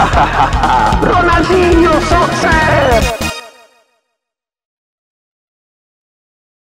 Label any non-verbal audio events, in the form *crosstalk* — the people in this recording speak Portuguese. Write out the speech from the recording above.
*laughs* Ronaldinho, só